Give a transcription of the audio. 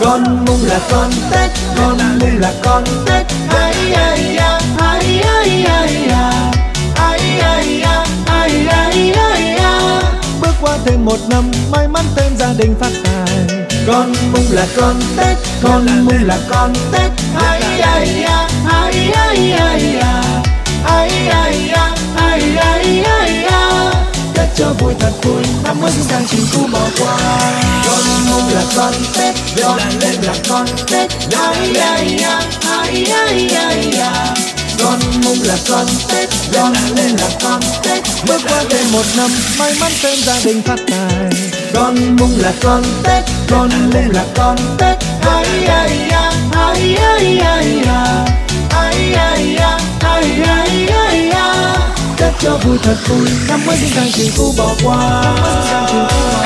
con mong là con tết con mong là con tết ai ai ai ai ai ai ai ai ai ai ai bước qua thêm một năm may mắn tên gia đình phát tài con mong là con tết con mong là con tết ai ai ai ai ai ai ai ai ai ai ai ai tết cho vui thật vui năm mới sang chỉ cũ bỏ qua con mong là con tết con lên là con tết ai ai ai ai ai ai con mong là con tết con lên là con tết bước qua thêm một năm may mắn thêm gia đình phát tài con mong là con tết con mong là con tết ai ai ai ai ai ai ai ai ai ai ai tết cho vui thật vui năm mới xin càng trường cũ bỏ qua năm mới xin càng trường cũ bỏ qua